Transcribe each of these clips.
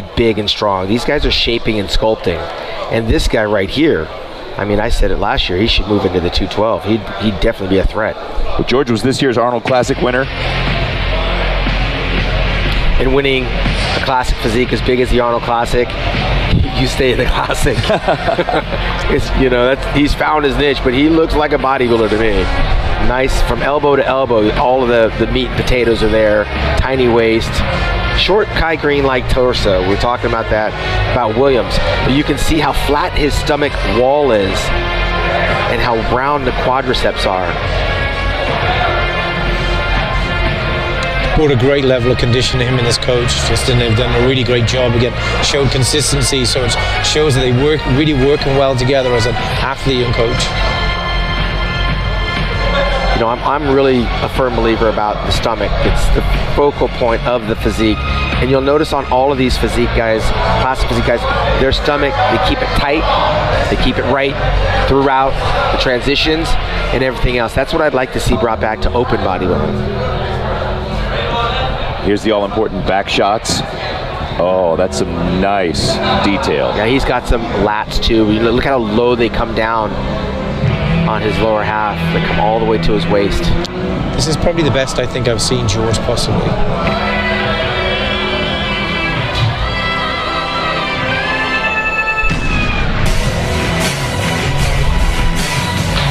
get big and strong. These guys are shaping and sculpting. And this guy right here, I mean, I said it last year, he should move into the 212. He'd, he'd definitely be a threat. Well, George was this year's Arnold Classic winner. And winning a classic physique as big as the Arnold Classic, you stay in the classic. it's, you know, that's, he's found his niche, but he looks like a bodybuilder to me. Nice from elbow to elbow. All of the, the meat and potatoes are there. Tiny waist. Short Kai Greene like torso. We're talking about that, about Williams. But you can see how flat his stomach wall is and how round the quadriceps are. brought a great level of condition to him and his coach. Just and they've done a really great job again. Showed consistency, so it shows that they work really working well together as an athlete and coach. You know, I'm, I'm really a firm believer about the stomach. It's the focal point of the physique. And you'll notice on all of these physique guys, classic physique guys, their stomach, they keep it tight, they keep it right throughout the transitions and everything else. That's what I'd like to see brought back to open bodybuilding. Here's the all-important back shots. Oh, that's some nice detail. Yeah, he's got some lats too. Look how low they come down on his lower half. They come all the way to his waist. This is probably the best I think I've seen George possibly.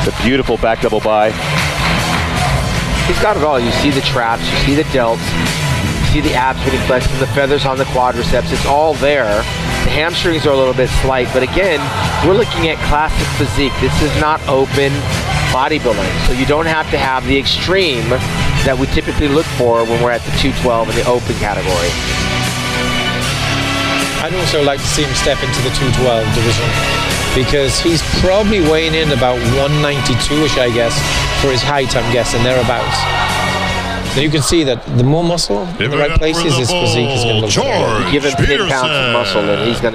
The beautiful back double by. He's got it all. You see the traps, you see the delts, see the abs when he flexes, the feathers on the quadriceps. It's all there. The hamstrings are a little bit slight, but again, we're looking at classic physique. This is not open bodybuilding, so you don't have to have the extreme that we typically look for when we're at the 212 in the open category. I'd also like to see him step into the 212 division because he's probably weighing in about 192ish, I guess, for his height, I'm guessing, thereabouts. So you can see that the more muscle in the right places, his physique is going to look George Give him 10 pounds of muscle and he's going to